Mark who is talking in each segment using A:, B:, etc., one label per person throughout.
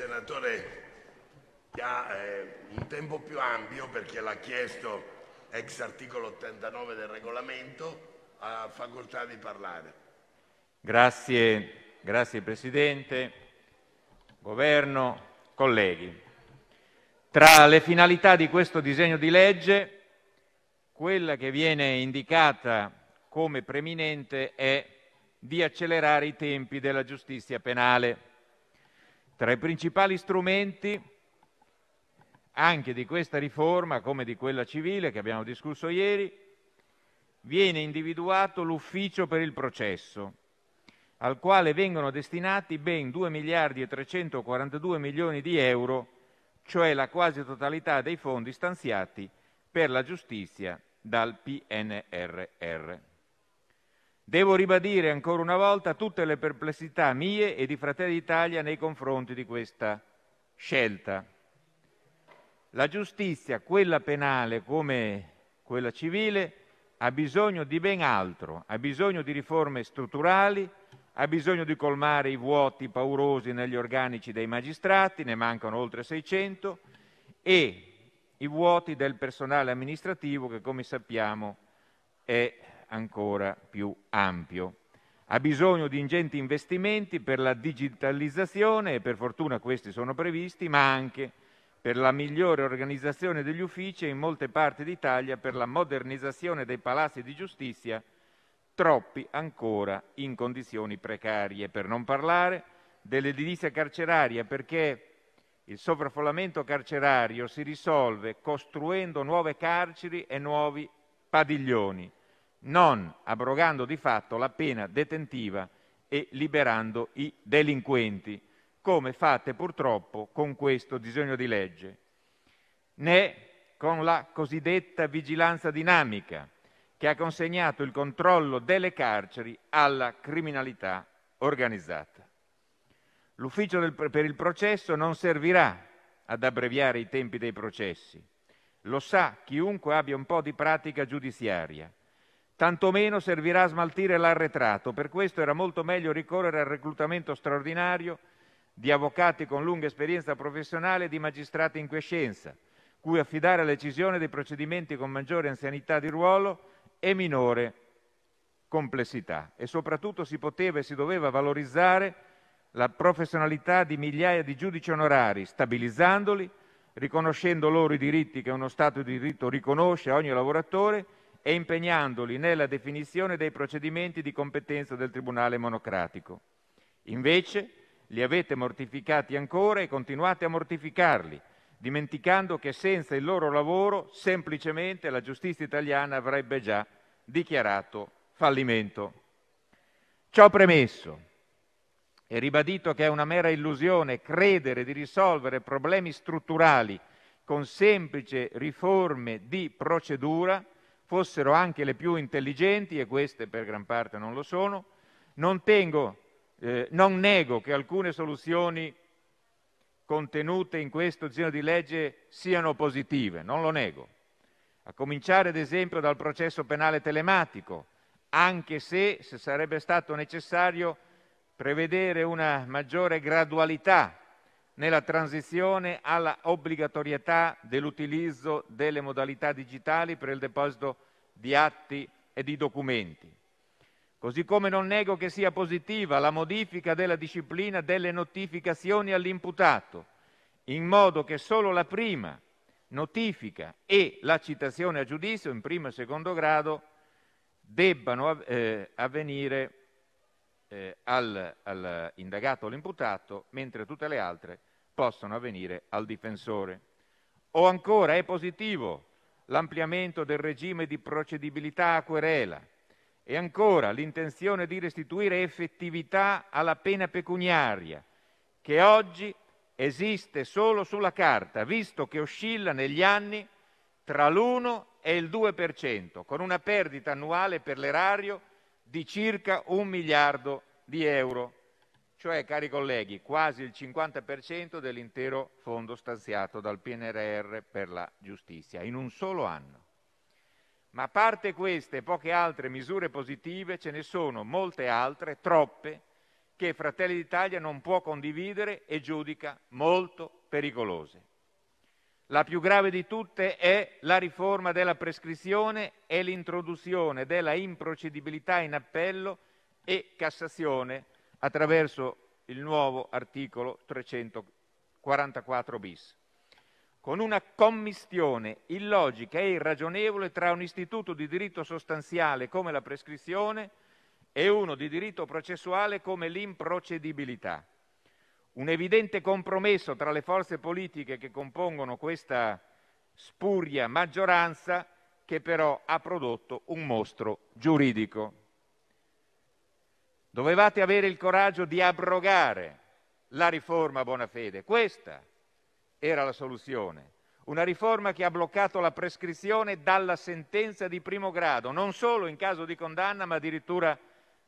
A: senatore che ha eh, un tempo più ampio perché l'ha chiesto ex articolo 89 del regolamento, ha facoltà di parlare.
B: Grazie, grazie Presidente, Governo, colleghi. Tra le finalità di questo disegno di legge, quella che viene indicata come preminente è di accelerare i tempi della giustizia penale. Tra i principali strumenti anche di questa riforma, come di quella civile che abbiamo discusso ieri, viene individuato l'ufficio per il processo, al quale vengono destinati ben 2 miliardi e 342 milioni di euro, cioè la quasi totalità dei fondi stanziati per la giustizia dal PNRR. Devo ribadire ancora una volta tutte le perplessità mie e di Fratelli d'Italia nei confronti di questa scelta. La giustizia, quella penale come quella civile, ha bisogno di ben altro, ha bisogno di riforme strutturali, ha bisogno di colmare i vuoti paurosi negli organici dei magistrati, ne mancano oltre 600, e i vuoti del personale amministrativo che, come sappiamo, è ancora più ampio. Ha bisogno di ingenti investimenti per la digitalizzazione e per fortuna questi sono previsti, ma anche per la migliore organizzazione degli uffici e in molte parti d'Italia per la modernizzazione dei palazzi di giustizia, troppi ancora in condizioni precarie, per non parlare dell'edilizia carceraria, perché il sovraffollamento carcerario si risolve costruendo nuove carceri e nuovi padiglioni, non abrogando di fatto la pena detentiva e liberando i delinquenti come fate purtroppo con questo disegno di legge, né con la cosiddetta vigilanza dinamica, che ha consegnato il controllo delle carceri alla criminalità organizzata. L'ufficio del, per il processo non servirà ad abbreviare i tempi dei processi. Lo sa chiunque abbia un po' di pratica giudiziaria. Tantomeno servirà a smaltire l'arretrato. Per questo era molto meglio ricorrere al reclutamento straordinario di avvocati con lunga esperienza professionale e di magistrati in quiescenza, cui affidare la decisione dei procedimenti con maggiore anzianità di ruolo e minore complessità. E soprattutto si poteva e si doveva valorizzare la professionalità di migliaia di giudici onorari, stabilizzandoli, riconoscendo loro i diritti che uno Stato di diritto riconosce a ogni lavoratore e impegnandoli nella definizione dei procedimenti di competenza del Tribunale monocratico. Invece, li avete mortificati ancora e continuate a mortificarli, dimenticando che senza il loro lavoro semplicemente la giustizia italiana avrebbe già dichiarato fallimento. Ciò premesso e ribadito che è una mera illusione credere di risolvere problemi strutturali con semplici riforme di procedura, fossero anche le più intelligenti, e queste per gran parte non lo sono, non tengo eh, non nego che alcune soluzioni contenute in questo disegno di legge siano positive, non lo nego. A cominciare ad esempio dal processo penale telematico, anche se, se sarebbe stato necessario prevedere una maggiore gradualità nella transizione alla obbligatorietà dell'utilizzo delle modalità digitali per il deposito di atti e di documenti. Così come non nego che sia positiva la modifica della disciplina delle notificazioni all'imputato, in modo che solo la prima notifica e la citazione a giudizio in primo e secondo grado debbano eh, avvenire eh, al, al indagato o all'imputato, mentre tutte le altre possono avvenire al difensore. O ancora è positivo l'ampliamento del regime di procedibilità a querela, e ancora l'intenzione di restituire effettività alla pena pecuniaria, che oggi esiste solo sulla carta, visto che oscilla negli anni tra l'1 e il 2%, con una perdita annuale per l'erario di circa un miliardo di euro, cioè, cari colleghi, quasi il 50% dell'intero fondo stanziato dal PNRR per la giustizia, in un solo anno. Ma a parte queste e poche altre misure positive, ce ne sono molte altre, troppe, che Fratelli d'Italia non può condividere e giudica molto pericolose. La più grave di tutte è la riforma della prescrizione e l'introduzione della improcedibilità in appello e Cassazione attraverso il nuovo articolo 344 bis, con una commistione illogica e irragionevole tra un istituto di diritto sostanziale come la prescrizione e uno di diritto processuale come l'improcedibilità. Un evidente compromesso tra le forze politiche che compongono questa spuria maggioranza che però ha prodotto un mostro giuridico. Dovevate avere il coraggio di abrogare la riforma Bonafede. Questa era la soluzione. Una riforma che ha bloccato la prescrizione dalla sentenza di primo grado, non solo in caso di condanna, ma addirittura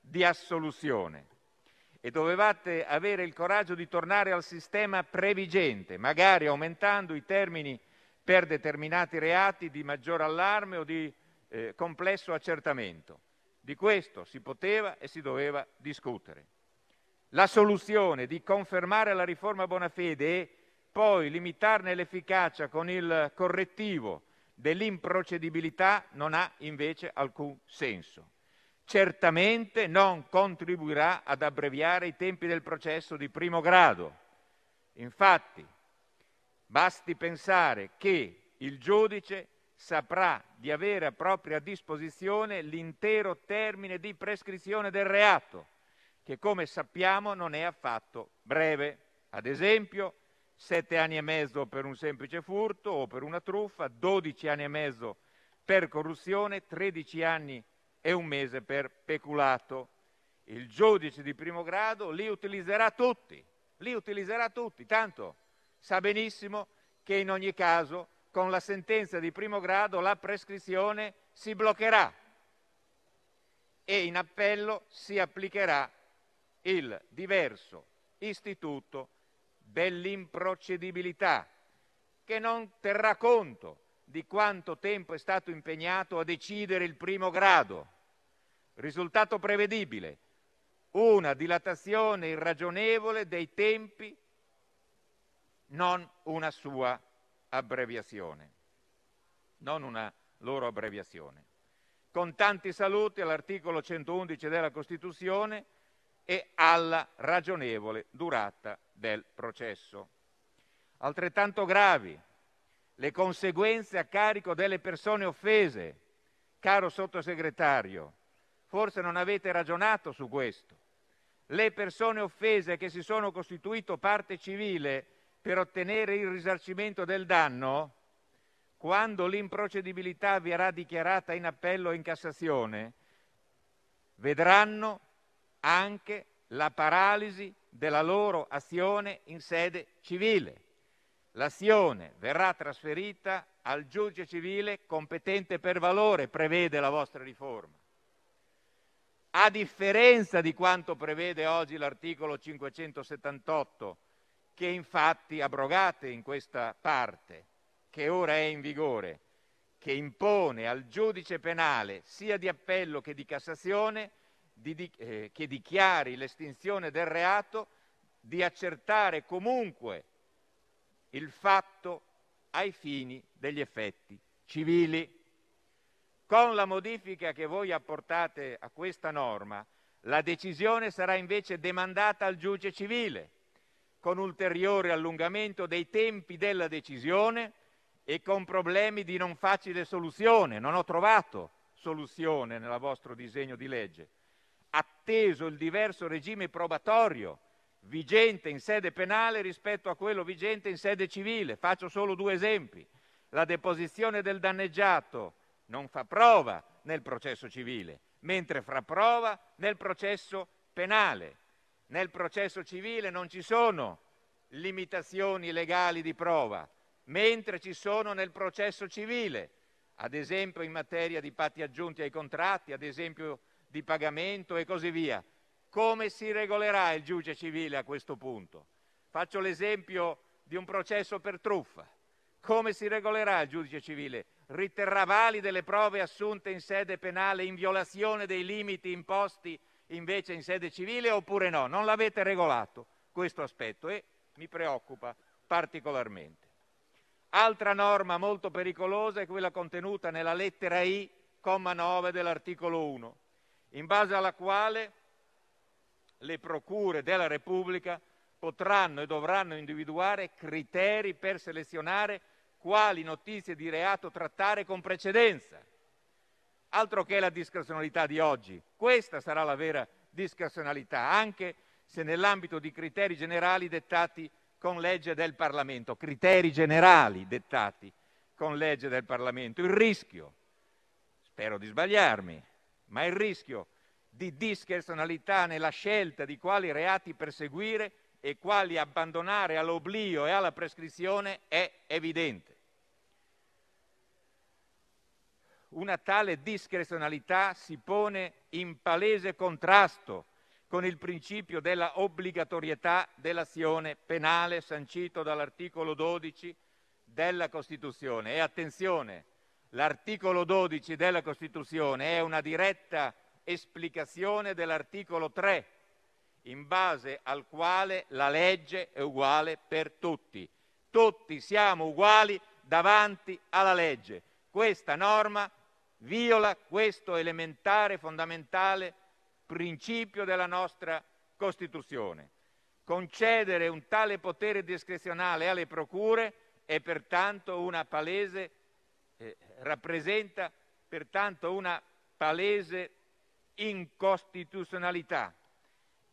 B: di assoluzione. E dovevate avere il coraggio di tornare al sistema previgente, magari aumentando i termini per determinati reati di maggior allarme o di eh, complesso accertamento. Di questo si poteva e si doveva discutere. La soluzione di confermare la riforma Bonafede e poi limitarne l'efficacia con il correttivo dell'improcedibilità non ha invece alcun senso. Certamente non contribuirà ad abbreviare i tempi del processo di primo grado. Infatti, basti pensare che il giudice saprà di avere a propria disposizione l'intero termine di prescrizione del reato, che come sappiamo non è affatto breve. Ad esempio, sette anni e mezzo per un semplice furto o per una truffa, dodici anni e mezzo per corruzione, tredici anni e un mese per peculato. Il giudice di primo grado li utilizzerà tutti, li utilizzerà tutti, tanto sa benissimo che in ogni caso con la sentenza di primo grado la prescrizione si bloccherà e in appello si applicherà il diverso istituto dell'improcedibilità, che non terrà conto di quanto tempo è stato impegnato a decidere il primo grado. Risultato prevedibile, una dilatazione irragionevole dei tempi, non una sua abbreviazione, non una loro abbreviazione. Con tanti saluti all'articolo 111 della Costituzione e alla ragionevole durata del processo. Altrettanto gravi le conseguenze a carico delle persone offese. Caro sottosegretario, forse non avete ragionato su questo. Le persone offese che si sono costituito parte civile per ottenere il risarcimento del danno, quando l'improcedibilità verrà dichiarata in appello o in Cassazione, vedranno anche la paralisi della loro azione in sede civile. L'azione verrà trasferita al giudice civile competente per valore, prevede la vostra riforma. A differenza di quanto prevede oggi l'articolo 578, che infatti abrogate in questa parte, che ora è in vigore, che impone al giudice penale, sia di appello che di Cassazione, di, eh, che dichiari l'estinzione del reato, di accertare comunque il fatto ai fini degli effetti civili. Con la modifica che voi apportate a questa norma, la decisione sarà invece demandata al giudice civile, con ulteriore allungamento dei tempi della decisione e con problemi di non facile soluzione. Non ho trovato soluzione nel vostro disegno di legge. Atteso il diverso regime probatorio vigente in sede penale rispetto a quello vigente in sede civile. Faccio solo due esempi. La deposizione del danneggiato non fa prova nel processo civile, mentre fa prova nel processo penale. Nel processo civile non ci sono limitazioni legali di prova, mentre ci sono nel processo civile, ad esempio in materia di patti aggiunti ai contratti, ad esempio di pagamento e così via. Come si regolerà il giudice civile a questo punto? Faccio l'esempio di un processo per truffa. Come si regolerà il giudice civile? Riterrà valide le prove assunte in sede penale in violazione dei limiti imposti invece in sede civile oppure no? Non l'avete regolato questo aspetto e mi preoccupa particolarmente. Altra norma molto pericolosa è quella contenuta nella lettera I, comma 9 dell'articolo 1, in base alla quale le procure della Repubblica potranno e dovranno individuare criteri per selezionare quali notizie di reato trattare con precedenza. Altro che la discrezionalità di oggi. Questa sarà la vera discrezionalità, anche se nell'ambito di criteri generali dettati con legge del Parlamento. Criteri generali dettati con legge del Parlamento. Il rischio, spero di sbagliarmi, ma il rischio di discrezionalità nella scelta di quali reati perseguire e quali abbandonare all'oblio e alla prescrizione è evidente. Una tale discrezionalità si pone in palese contrasto con il principio della obbligatorietà dell'azione penale sancito dall'articolo 12 della Costituzione. E attenzione, l'articolo 12 della Costituzione è una diretta esplicazione dell'articolo 3, in base al quale la legge è uguale per tutti. Tutti siamo uguali davanti alla legge. Questa norma viola questo elementare, fondamentale principio della nostra Costituzione. Concedere un tale potere discrezionale alle procure pertanto palese, eh, rappresenta pertanto una palese incostituzionalità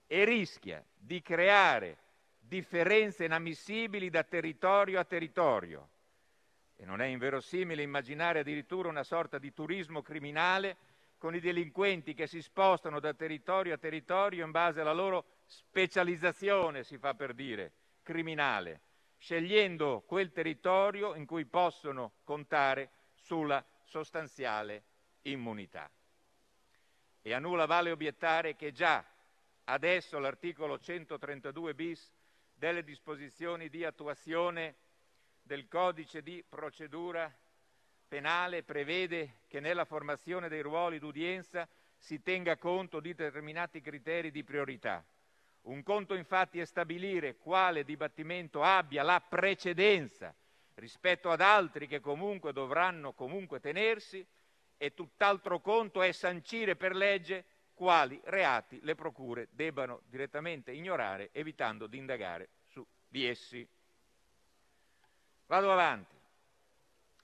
B: e rischia di creare differenze inammissibili da territorio a territorio. E non è inverosimile immaginare addirittura una sorta di turismo criminale con i delinquenti che si spostano da territorio a territorio in base alla loro specializzazione, si fa per dire, criminale, scegliendo quel territorio in cui possono contare sulla sostanziale immunità. E a nulla vale obiettare che già adesso l'articolo 132 bis delle disposizioni di attuazione del codice di procedura penale prevede che nella formazione dei ruoli d'udienza si tenga conto di determinati criteri di priorità. Un conto infatti è stabilire quale dibattimento abbia la precedenza rispetto ad altri che comunque dovranno comunque tenersi e tutt'altro conto è sancire per legge quali reati le procure debbano direttamente ignorare evitando di indagare su di essi. Vado avanti.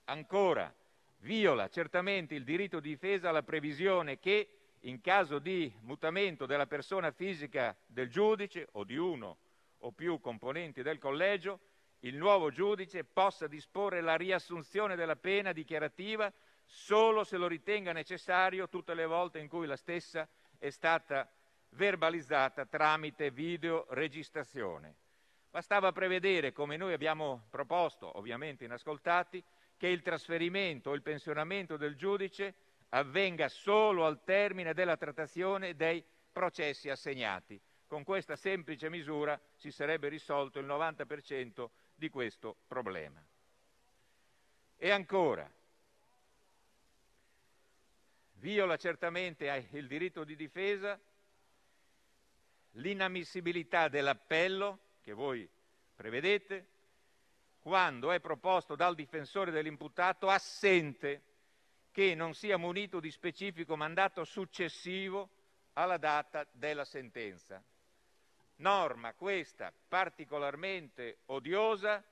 B: Ancora, viola certamente il diritto di difesa la previsione che, in caso di mutamento della persona fisica del giudice o di uno o più componenti del collegio, il nuovo giudice possa disporre la riassunzione della pena dichiarativa solo se lo ritenga necessario tutte le volte in cui la stessa è stata verbalizzata tramite videoregistrazione. Bastava prevedere, come noi abbiamo proposto, ovviamente inascoltati, che il trasferimento o il pensionamento del giudice avvenga solo al termine della trattazione dei processi assegnati. Con questa semplice misura si sarebbe risolto il 90% di questo problema. E ancora, viola certamente il diritto di difesa l'inammissibilità dell'appello che voi prevedete quando è proposto dal difensore dell'imputato assente che non sia munito di specifico mandato successivo alla data della sentenza. Norma questa particolarmente odiosa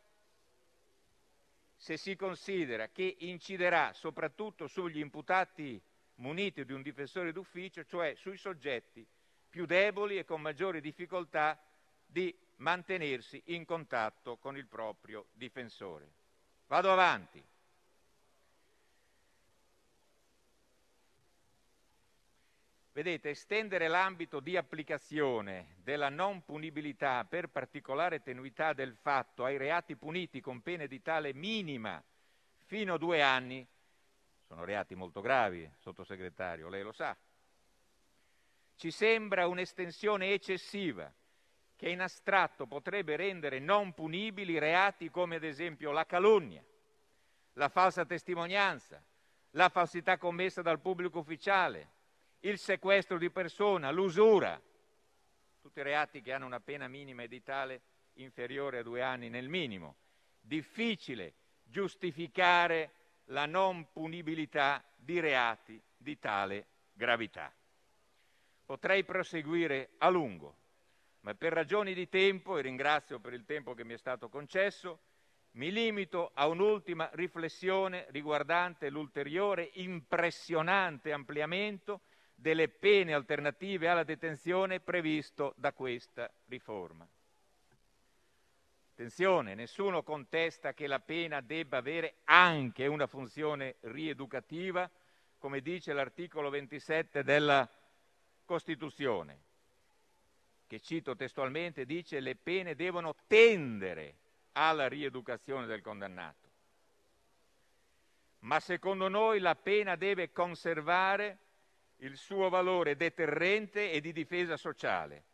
B: se si considera che inciderà soprattutto sugli imputati muniti di un difensore d'ufficio, cioè sui soggetti più deboli e con maggiori difficoltà di mantenersi in contatto con il proprio difensore. Vado avanti. Vedete, estendere l'ambito di applicazione della non punibilità per particolare tenuità del fatto ai reati puniti con pena editale minima fino a due anni, sono reati molto gravi, sottosegretario, lei lo sa, ci sembra un'estensione eccessiva che in astratto potrebbe rendere non punibili reati come ad esempio la calunnia, la falsa testimonianza, la falsità commessa dal pubblico ufficiale, il sequestro di persona, l'usura, tutti reati che hanno una pena minima editale inferiore a due anni nel minimo. Difficile giustificare la non punibilità di reati di tale gravità. Potrei proseguire a lungo, ma per ragioni di tempo, e ringrazio per il tempo che mi è stato concesso, mi limito a un'ultima riflessione riguardante l'ulteriore impressionante ampliamento delle pene alternative alla detenzione previsto da questa riforma. Attenzione, nessuno contesta che la pena debba avere anche una funzione rieducativa, come dice l'articolo 27 della Costituzione, che cito testualmente, dice le pene devono tendere alla rieducazione del condannato. Ma secondo noi la pena deve conservare il suo valore deterrente e di difesa sociale,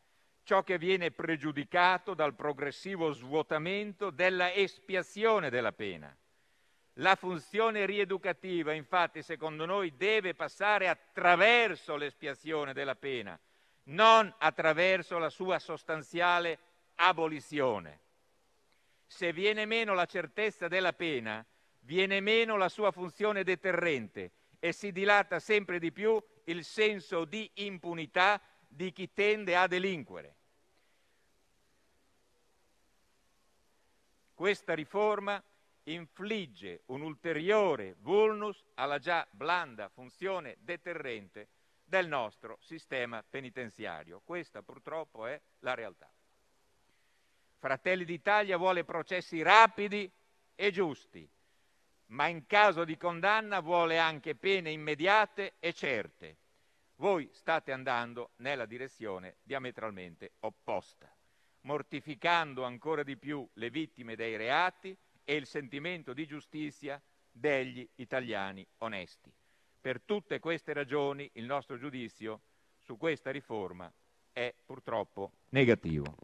B: ciò che viene pregiudicato dal progressivo svuotamento della espiazione della pena. La funzione rieducativa, infatti, secondo noi, deve passare attraverso l'espiazione della pena, non attraverso la sua sostanziale abolizione. Se viene meno la certezza della pena, viene meno la sua funzione deterrente e si dilata sempre di più il senso di impunità di chi tende a delinquere. Questa riforma infligge un ulteriore vulnus alla già blanda funzione deterrente del nostro sistema penitenziario. Questa purtroppo è la realtà. Fratelli d'Italia vuole processi rapidi e giusti, ma in caso di condanna vuole anche pene immediate e certe. Voi state andando nella direzione diametralmente opposta, mortificando ancora di più le vittime dei reati e il sentimento di giustizia degli italiani onesti. Per tutte queste ragioni il nostro giudizio su questa riforma è purtroppo negativo.